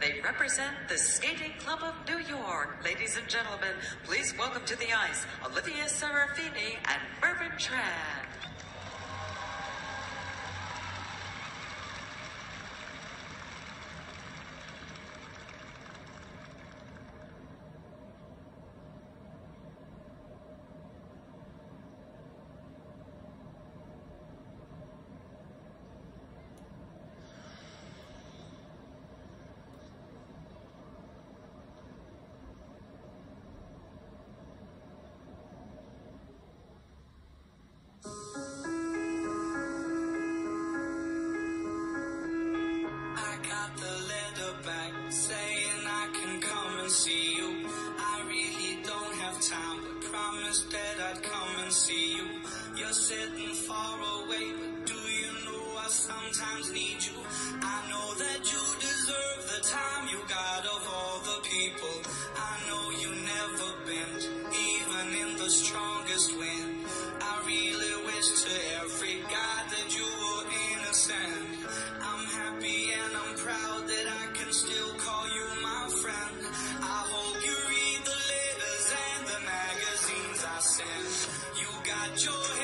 They represent the Skating Club of New York. Ladies and gentlemen, please welcome to the ice Olivia Serafini and Mervin Tran. see you. I really don't have time, but promised that I'd come and see you. You're sitting got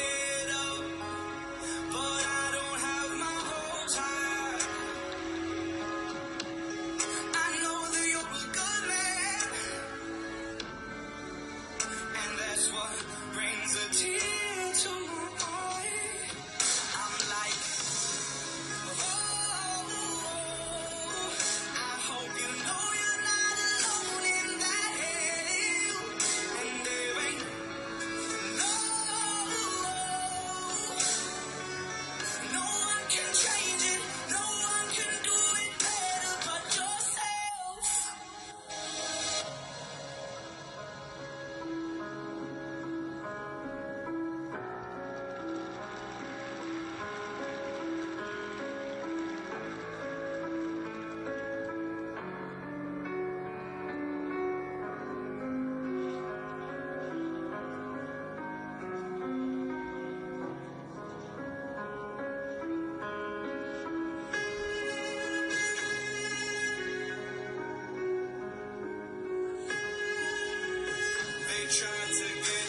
trying to get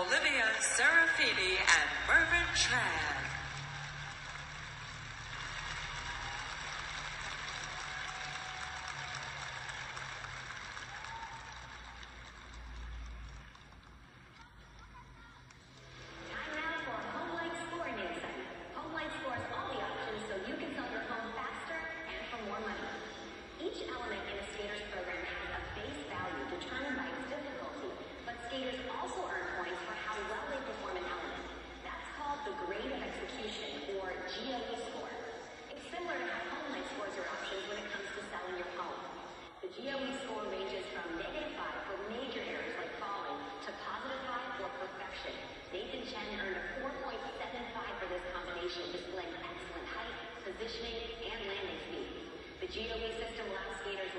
Olivia Serafini and Mervin Tran. positioning, and landing speed, The GWE system allows skaters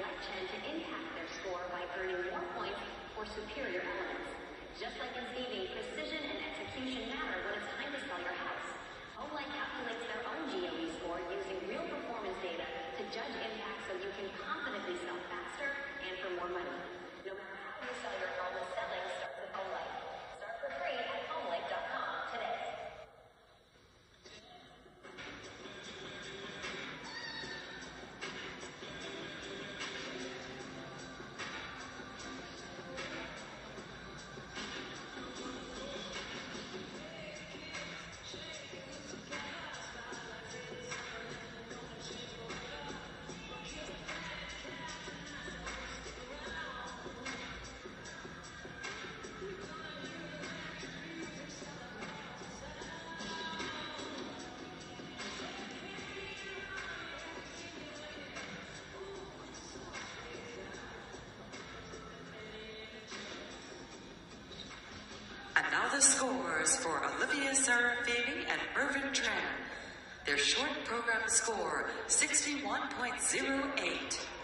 scores for Olivia Serafini and Mervin Tran. Their short program score, 61.08.